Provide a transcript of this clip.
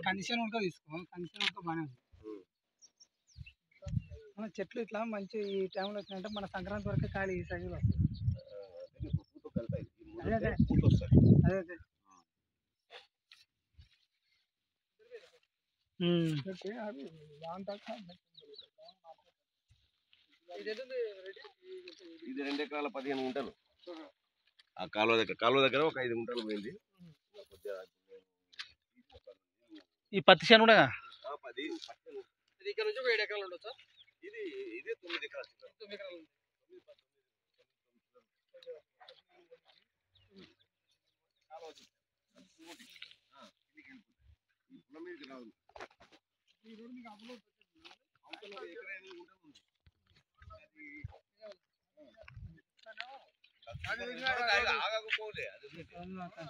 Condition ఉంటే తీసుకో. Condition ఉంటే బాగానే ఉంది. మన చెట్లు ఇట్లా మంచి ఈ టైంలో వచ్చినట్టే మన సంక్రాంతి వరకే ఖాళీ ఈ సైజులో వస్తుంది అదే? ఇది రెండు ఎకరాల పదిహేను గుంటలు ఆ కాలువ దగ్గర కాలువ దగ్గర ఒక ఐదు గుంటలు పోయింది ఈ పత్తి చేను కూడా పది. ఇది ఇక్కడ నుంచి ఒక ఏడు ఎకరాలు ఉండొచ్చా ఇది ఇదే తొమ్మిది ఎకరాలు. తొమ్మిది ఎకరాలు. ఈ రోడ్డు మీకు ఎకరా ఎనిమిది గుంటలు ఉంది. అది అది ఆగకపోలే అది ఉంది. అవును, అట్లా.